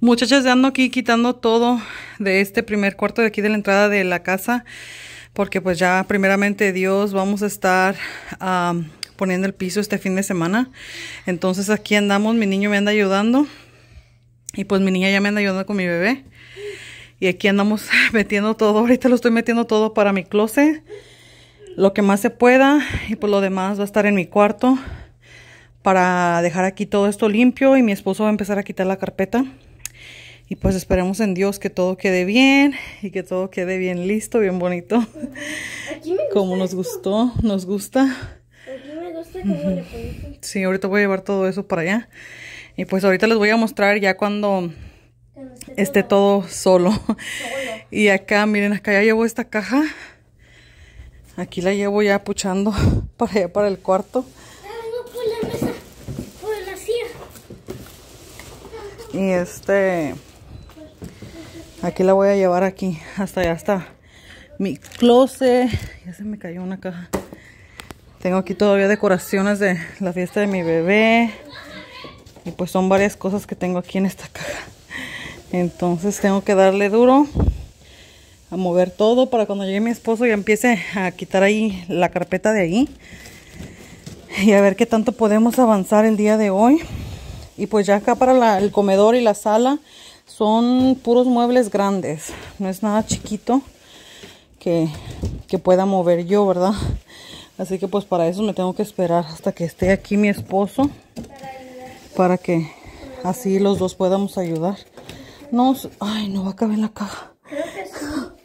Muchachas, ya ando aquí quitando todo de este primer cuarto de aquí de la entrada de la casa. Porque pues ya primeramente Dios vamos a estar poniendo el piso este fin de semana. Entonces aquí andamos, mi niño me anda ayudando. Y pues mi niña ya me anda ayudando con mi bebé. Y aquí andamos metiendo todo. Ahorita lo estoy metiendo todo para mi closet. Lo que más se pueda. Y pues lo demás va a estar en mi cuarto. Para dejar aquí todo esto limpio. Y mi esposo va a empezar a quitar la carpeta. Y pues esperemos en Dios que todo quede bien. Y que todo quede bien listo, bien bonito. Como nos gustó, nos gusta. Aquí me gusta cómo le Sí, ahorita voy a llevar todo eso para allá. Y pues ahorita les voy a mostrar ya cuando esté todo solo. Y acá, miren, acá ya llevo esta caja. Aquí la llevo ya puchando para allá, para el cuarto. silla. Y este... Aquí la voy a llevar aquí, hasta allá está mi closet. Ya se me cayó una caja. Tengo aquí todavía decoraciones de la fiesta de mi bebé. Y pues son varias cosas que tengo aquí en esta caja. Entonces tengo que darle duro a mover todo para cuando llegue mi esposo y empiece a quitar ahí la carpeta de ahí. Y a ver qué tanto podemos avanzar el día de hoy. Y pues ya acá para el comedor y la sala son puros muebles grandes. No es nada chiquito que, que pueda mover yo, ¿verdad? Así que pues para eso me tengo que esperar hasta que esté aquí mi esposo para que así los dos podamos ayudar. No, ay, no va a caber en la caja. Creo que sí.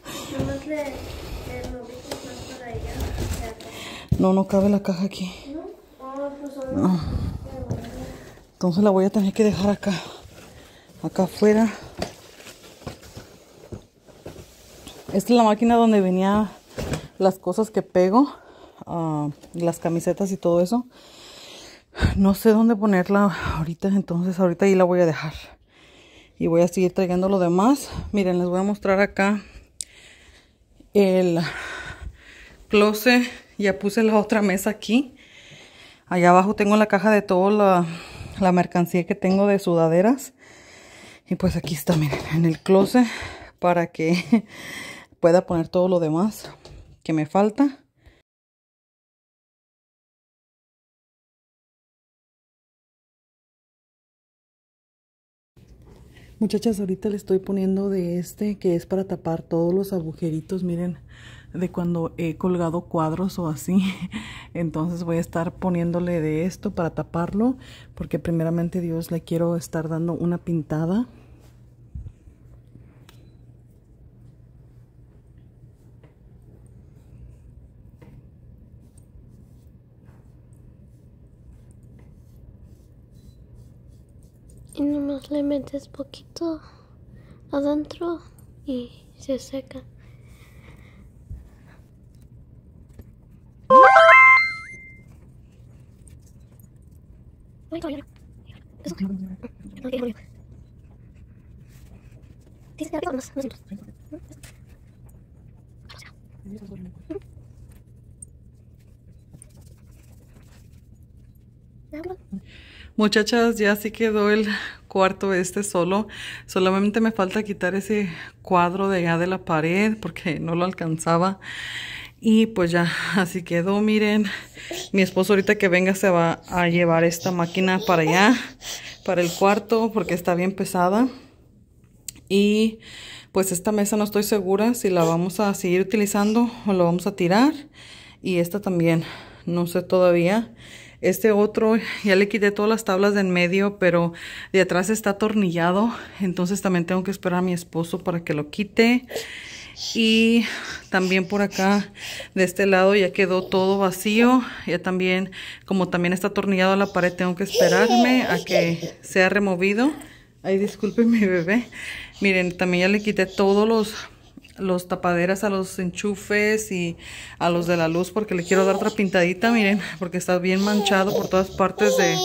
No, no cabe la caja aquí. ¿No? Oh, pues. Entonces la voy a tener que dejar acá. Acá afuera. Esta es la máquina donde venía las cosas que pego. ah, las camisetas y todo eso. No sé dónde ponerla ahorita, entonces ahorita ahí la voy a dejar. Y voy a seguir trayendo lo demás. Miren, les voy a mostrar acá el closet. Ya puse la otra mesa aquí. Allá abajo tengo la caja de toda la, mercancía que tengo de sudaderas. Y pues aquí está, miren, en el closet para que pueda poner todo lo demás que me falta. Muchachas, ahorita le estoy poniendo de este que es para tapar todos los agujeritos, miren, de cuando he colgado cuadros o así. Entonces voy a estar poniéndole de esto para taparlo, porque primeramente Dios le quiero estar dando una pintada. Y nomás le metes poquito adentro y se seca. Muchachas, ya sí quedó el cuarto este solo. Solamente me falta quitar ese cuadro de allá de la pared porque no lo alcanzaba. Y pues ya, así quedó, miren. Mi esposo ahorita que venga se va a llevar esta máquina para allá, para el cuarto, porque está bien pesada. Y pues esta mesa no estoy segura si la vamos a seguir utilizando o la vamos a tirar. Y esta también, no sé todavía. Este otro, ya le quité todas las tablas de en medio, pero de atrás está atornillado. Entonces también tengo que esperar a mi esposo para que lo quite. Y también por acá, de este lado, ya quedó todo vacío. Ya también, como también está atornillado la pared, tengo que esperarme a que sea removido. Ay, disculpen mi bebé. Miren, también ya le quité todos los los tapaderas a los enchufes y a los de la luz porque le quiero dar otra pintadita, miren, porque está bien manchado por todas partes de,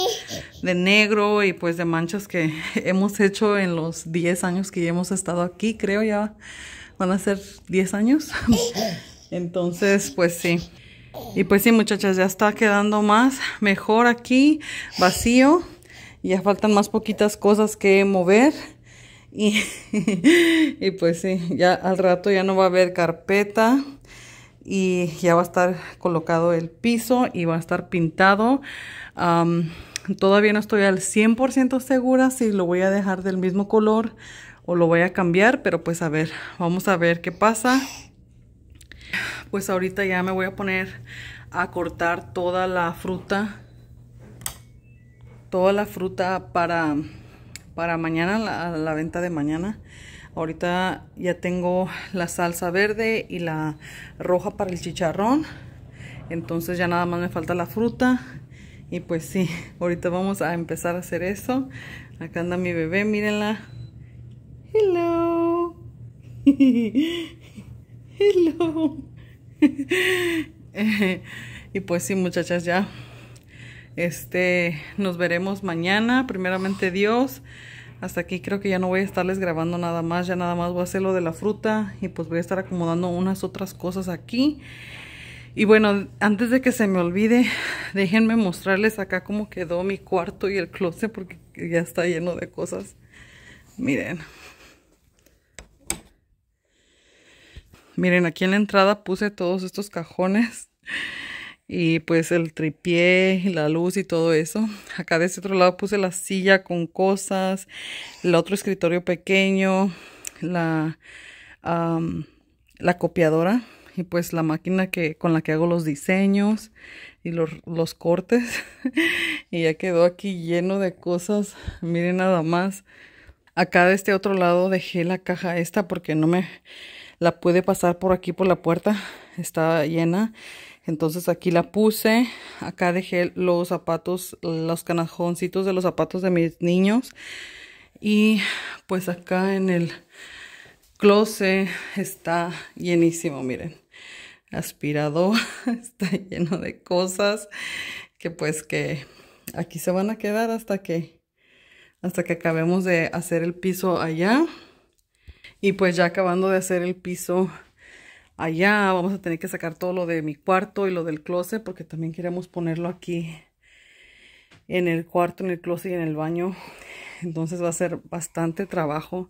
de negro y pues de manchas que hemos hecho en los 10 años que ya hemos estado aquí, creo ya van a ser 10 años. Entonces, pues sí. Y pues sí, muchachas, ya está quedando más mejor aquí, vacío. Ya faltan más poquitas cosas que mover. Y, y pues sí, ya al rato ya no va a haber carpeta y ya va a estar colocado el piso y va a estar pintado. todavía no estoy al 100% segura si lo voy a dejar del mismo color o lo voy a cambiar, pero pues a ver, vamos a ver qué pasa. Pues ahorita ya me voy a poner a cortar toda la fruta, toda la fruta para, para mañana, la, la venta de mañana. Ahorita ya tengo la salsa verde y la roja para el chicharrón. Entonces ya nada más me falta la fruta. Y pues sí, ahorita vamos a empezar a hacer eso. Acá anda mi bebé, mírenla. Hello. Hello. y pues sí, muchachas, ya. Este, nos veremos mañana, primeramente Dios. Hasta aquí creo que ya no voy a estarles grabando nada más, ya nada más voy a hacer lo de la fruta y pues voy a estar acomodando unas otras cosas aquí. Y bueno, antes de que se me olvide, déjenme mostrarles acá cómo quedó mi cuarto y el closet porque ya está lleno de cosas. Miren. Miren, aquí en la entrada puse todos estos cajones y pues el tripié la luz y todo eso. Acá de este otro lado puse la silla con cosas, el otro escritorio pequeño, la, la copiadora y pues la máquina que con la que hago los diseños y los, los cortes. y ya quedó aquí lleno de cosas. Miren nada más. Acá de este otro lado dejé la caja esta porque no me la pude pasar por aquí por la puerta. Está llena. Entonces aquí la puse, acá dejé los zapatos, los canajoncitos de los zapatos de mis niños. Y pues acá en el closet está llenísimo, miren. Aspirador, está lleno de cosas que pues que aquí se van a quedar hasta que hasta que acabemos de hacer el piso allá. Y pues ya acabando de hacer el piso allá. Vamos a tener que sacar todo lo de mi cuarto y lo del closet porque también queremos ponerlo aquí en el cuarto, en el closet y en el baño. Entonces va a ser bastante trabajo.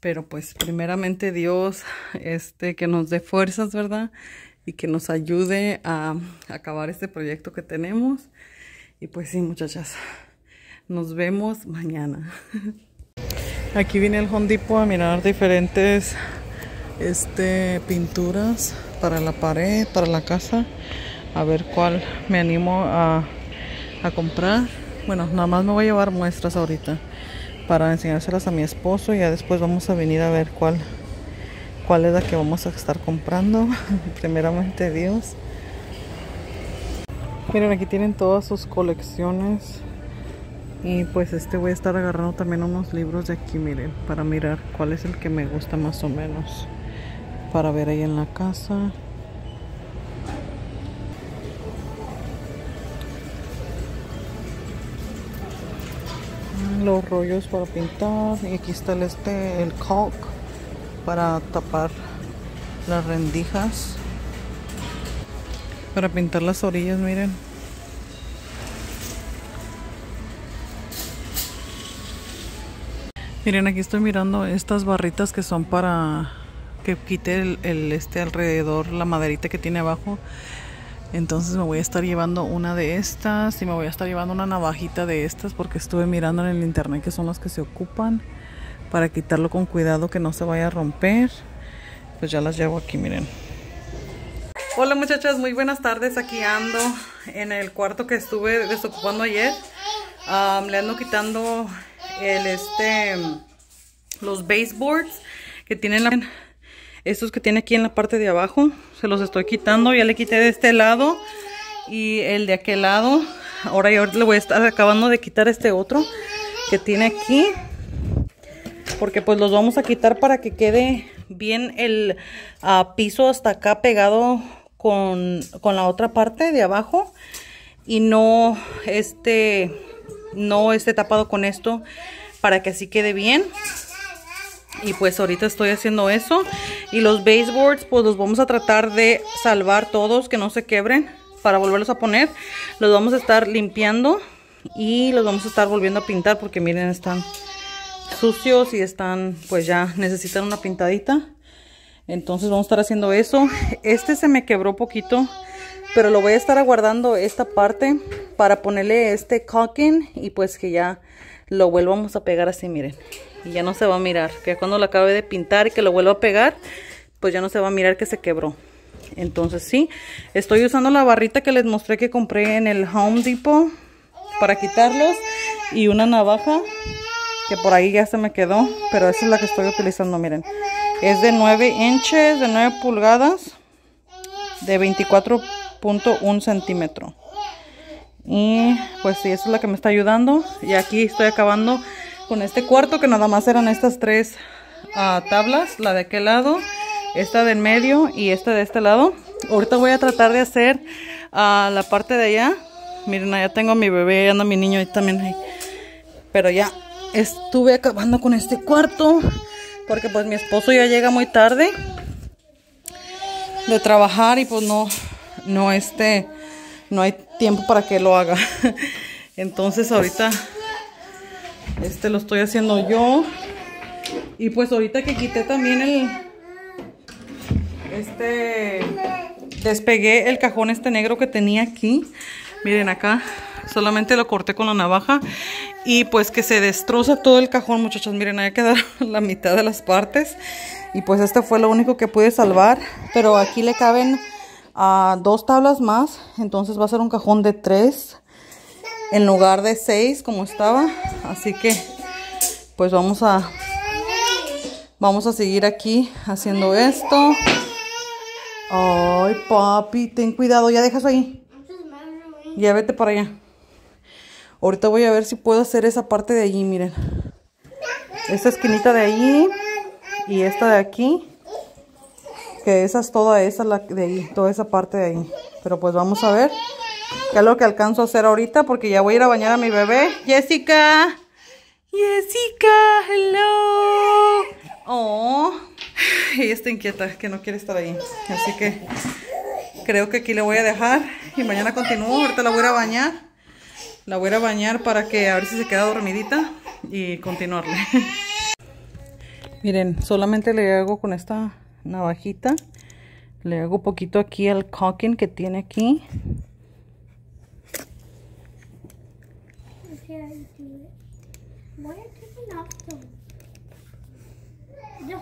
Pero pues primeramente Dios este, que nos dé fuerzas, ¿verdad? Y que nos ayude a acabar este proyecto que tenemos. Y pues sí, muchachas, nos vemos mañana. Aquí viene el Hondipo a mirar diferentes este pinturas para la pared, para la casa. A ver cuál me animo a, comprar. Bueno, nada más me voy a llevar muestras ahorita para enseñárselas a mi esposo y ya después vamos a venir a ver cuál cuál es la que vamos a estar comprando. Primeramente Dios. Miren, aquí tienen todas sus colecciones. Y pues este voy a estar agarrando también unos libros de aquí, miren, para mirar cuál es el que me gusta más o menos para ver ahí en la casa. Los rollos para pintar y aquí está el este el caulk para tapar las rendijas para pintar las orillas, miren. Miren, aquí estoy mirando estas barritas que son para que quite el, este alrededor, la maderita que tiene abajo. Entonces me voy a estar llevando una de estas y me voy a estar llevando una navajita de estas porque estuve mirando en el internet que son las que se ocupan para quitarlo con cuidado que no se vaya a romper. Pues ya las llevo aquí, miren. Hola muchachas, muy buenas tardes. Aquí ando en el cuarto que estuve desocupando ayer. le ando quitando el este los baseboards que tienen la estos que tiene aquí en la parte de abajo, se los estoy quitando. Ya le quité de este lado y el de aquel lado. Ahora yo le voy a estar acabando de quitar este otro que tiene aquí. Porque pues los vamos a quitar para que quede bien el ah, piso hasta acá pegado con, con la otra parte de abajo. Y no este, no esté tapado con esto para que así quede bien. Y pues ahorita estoy haciendo eso. Y los baseboards, pues los vamos a tratar de salvar todos, que no se quebren, para volverlos a poner. Los vamos a estar limpiando y los vamos a estar volviendo a pintar porque miren, están sucios y están, pues ya necesitan una pintadita. Entonces vamos a estar haciendo eso. Este se me quebró poquito, pero lo voy a estar aguardando esta parte para ponerle este caulking y pues que ya lo vuelvamos a pegar así, miren. Y ya no se va a mirar, que cuando lo acabe de pintar y que lo vuelva a pegar, pues ya no se va a mirar que se quebró. Entonces sí, estoy usando la barrita que les mostré que compré en el Home Depot para quitarlos y una navaja que por ahí ya se me quedó, pero esa es la que estoy utilizando, miren. Es de 9 inches, de 9 pulgadas, de 24.1 centímetro. Y pues sí, esa es la que me está ayudando. Y aquí estoy acabando con este cuarto, que nada más eran estas tres uh, tablas. La de aquel lado, esta de en medio y esta de este lado. Ahorita voy a tratar de hacer uh, la parte de allá. Miren, allá tengo a mi bebé, anda mi niño ahí también ahí. Pero ya estuve acabando con este cuarto. Porque pues mi esposo ya llega muy tarde de trabajar y pues no, no este no hay tiempo para que lo haga. Entonces ahorita este lo estoy haciendo yo. Y pues ahorita que quité también el este despegué el cajón este negro que tenía aquí. Miren acá, solamente lo corté con la navaja y pues que se destroza todo el cajón, muchachos. Miren, ahí quedaron la mitad de las partes y pues este fue lo único que pude salvar, pero aquí le caben a dos tablas más. Entonces va a ser un cajón de tres en lugar de seis como estaba. Así que pues vamos a vamos a seguir aquí haciendo esto. Ay, papi, ten cuidado, ya dejas ahí. Ya vete para allá. Ahorita voy a ver si puedo hacer esa parte de allí, miren. Esta esquinita de allí y esta de aquí que esa es toda esa la de ahí, toda esa parte de ahí. Pero pues vamos a ver qué es lo que alcanzo a hacer ahorita porque ya voy a ir a bañar a mi bebé. Jessica. Jessica, hello. Oh. Ella está inquieta, que no quiere estar ahí. Así que creo que aquí le voy a dejar y mañana continúo. Ahorita la voy a bañar. La voy a bañar para que a ver si se queda dormidita y continuarle. Miren, solamente le hago con esta navajita. Le hago poquito aquí al caulking que tiene aquí.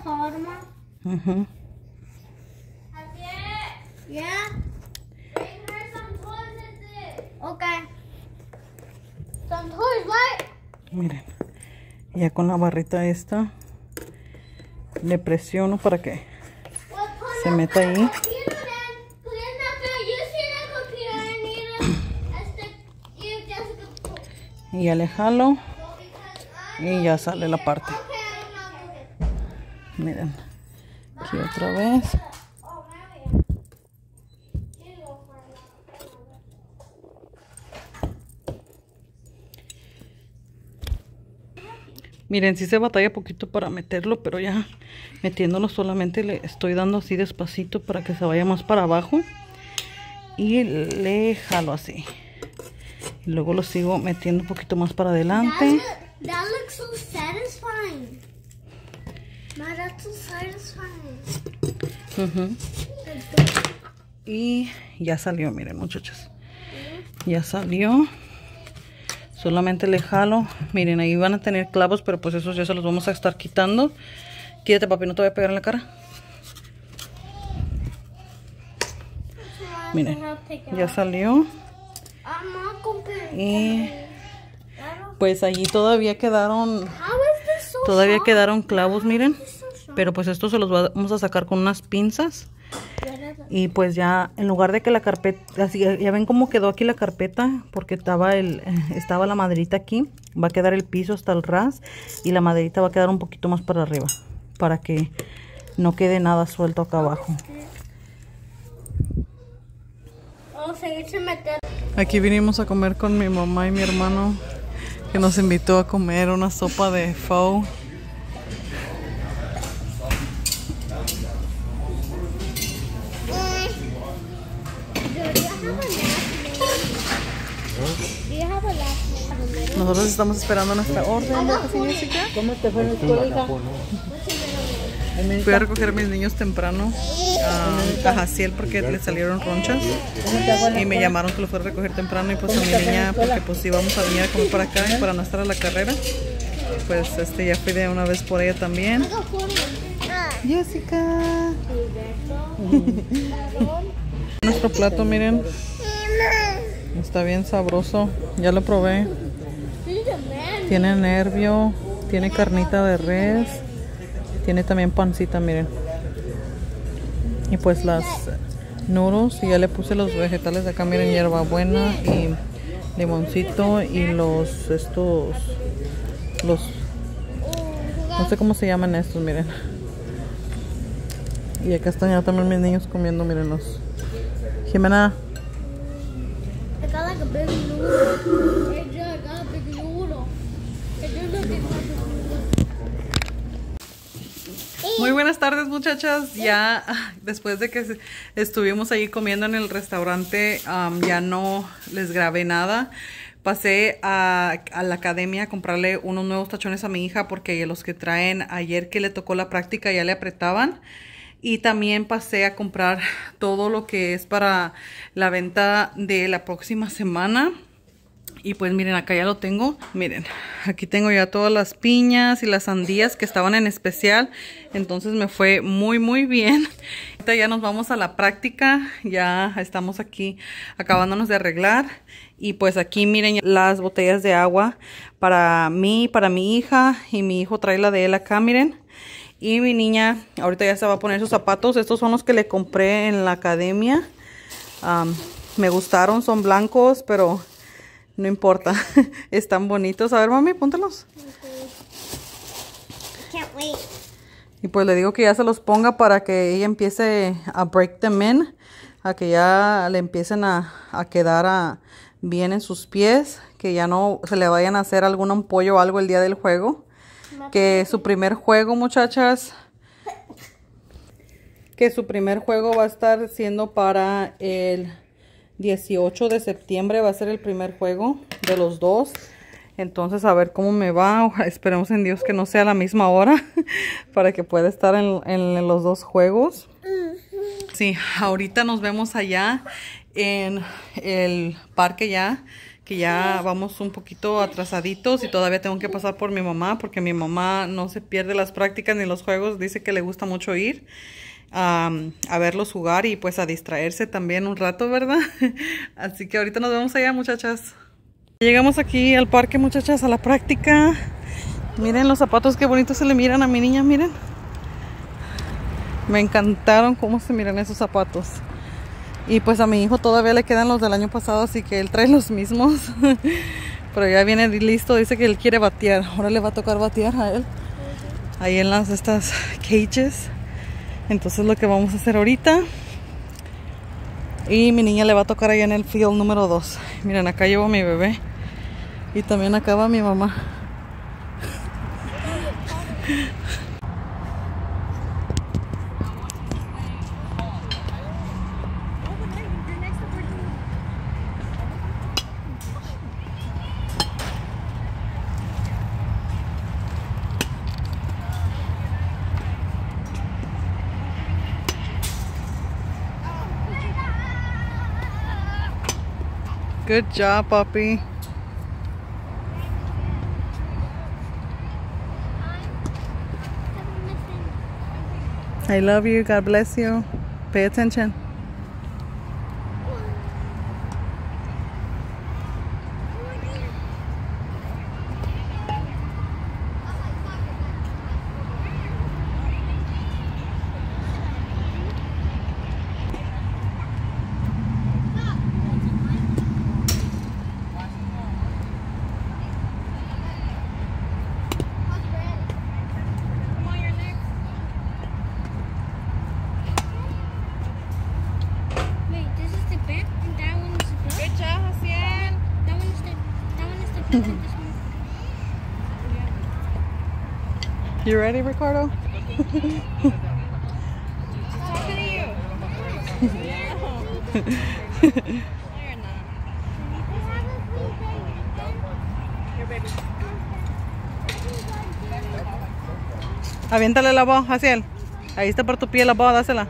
Uh -huh. Yeah. Okay. Some toys, right? Miren, ya con la barrita esta le presiono para que se meta ahí. Y ya le jalo y ya sale la parte. Miren, aquí otra vez. Miren, si se batalla poquito para meterlo, pero ya metiéndolo solamente le estoy dando así despacito para que se vaya más para abajo. Y le jalo así. Y luego lo sigo metiendo un poquito más para adelante. That, looks so satisfying. So satisfying. Y ya salió, miren muchachos. Ya salió. Solamente le jalo. Miren, ahí van a tener clavos, pero pues esos ya se los vamos a estar quitando. Quédate, papi, no te voy a pegar en la cara. Miren, ya salió. Y pues allí todavía quedaron todavía quedaron clavos, miren. Pero pues esto se los vamos a sacar con unas pinzas. Y pues ya, en lugar de que la carpeta, así, ya ven cómo quedó aquí la carpeta, porque estaba, el, eh, estaba la maderita aquí, va a quedar el piso hasta el ras y la maderita va a quedar un poquito más para arriba, para que no quede nada suelto acá abajo. Aquí vinimos a comer con mi mamá y mi hermano, nos invitó a comer una sopa de pho. Nosotros estamos esperando nuestra orden. Fui a recoger a mis niños temprano a Jaciel porque le salieron ronchas ¿Cómo te fue en la y me llamaron que lo fuera a recoger temprano y pues a mi niña porque pues íbamos a venir a comer para acá y para no estar a la carrera. Pues este ya fui de una vez por ella también. Jessica. Nuestro plato miren. Está bien sabroso. Ya lo probé. Tiene nervio tiene carnita de res tiene también pancita miren. Y pues las noodles y ya le puse los vegetales de acá miren hierbabuena y limoncito y los estos los no sé cómo se llaman estos miren. Y acá están ya también mis niños comiendo mírenlos Jimena Muy buenas tardes muchachas, ya después de que estuvimos ahí comiendo en el restaurante, am, ya no les grabé nada. Pasé a, a la academia a comprarle unos nuevos tachones a mi hija porque los que traen ayer que le tocó la práctica ya le apretaban. Y también pasé a comprar todo lo que es para la venta de la próxima semana. Y pues miren, acá ya lo tengo. Miren, aquí tengo ya todas las piñas y las sandías que estaban en especial. Entonces me fue muy, muy bien. Ahorita ya nos vamos a la práctica. Ya estamos aquí acabándonos de arreglar. Y pues aquí miren las botellas de agua para mí, para mi hija. Y mi hijo trae la de él acá, miren. Y mi niña ahorita ya se va a poner sus zapatos. Estos son los que le compré en la academia. Me gustaron, son blancos, pero no importa. Están bonitos. A ver, mami, póntelos. Can't wait. Y pues le digo que ya se los ponga para que ella empiece a break them in. A que ya le empiecen a, a quedar a- bien en sus pies. Que ya no se le vayan a hacer algún ampollo o algo el día del juego. Que su primer juego, muchachas. Que su primer juego va a estar siendo para el 18 de septiembre. Va a ser el primer juego de los dos. Entonces, a ver cómo me va. Esperemos en Dios que no sea la misma hora para que pueda estar en, en los dos juegos. Sí, ahorita nos vemos allá en el parque ya, que ya vamos un poquito atrasaditos y todavía tengo que pasar por mi mamá porque mi mamá no se pierde las prácticas ni los juegos, dice que le gusta mucho ir a verlos jugar y pues a distraerse también un rato, ¿verdad? Así que ahorita nos vemos allá, muchachas. Llegamos aquí al parque, muchachas, a la práctica. Miren los zapatos, qué bonitos se le miran a mi niña, miren. Me encantaron cómo se miran esos zapatos. Y pues a mi hijo todavía le quedan los del año pasado, así que él trae los mismos. Pero ya viene listo, dice que él quiere batear. Ahora le va a tocar batear a él. Ahí en las estas cages. Entonces lo que vamos a hacer ahorita. Y mi niña le va a tocar allá en el field número 2. Miren, acá llevo a mi bebé. Y también acá va mi mamá. Good job, puppy. I love you. God bless you. Pay attention. You ready, Ricardo? Aviéntale la voz hacia él. Ahí está por tu pie la voz, dásela.